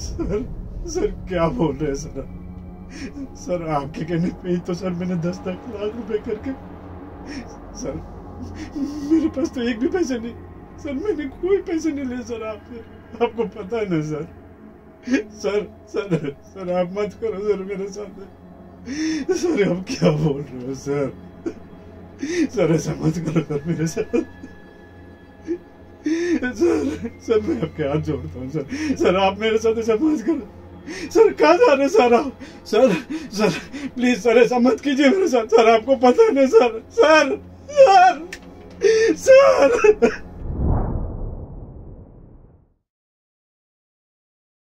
Sir sir, क्या बोल रहे हैं, सर? सर, आपके कहने पे ही तो सर, मैंने दस दस लाख रुपए करके सर, मेरे पास तो एक भी पैसे नहीं। सर, मैंने कोई पैसे नहीं लिए, सर आपसे आपको पता है ना, सर? सर सर सर, आप मत करो, सर, मेरे साथ। सर, आप क्या बोल रहे हो, सर? सर, ऐसा मत करो, सर, मेरे साथ। सर सर मैं आपके हाथ जोड़ता हूँ, सर। सर, आप मेरे साथ ऐसा मत करो। सर, कहा जा रहे सर आप? सर सर प्लीज़ सर, ऐसा मत कीजिए मेरे साथ। सर, आपको पता नहीं sir sir sir sir sir.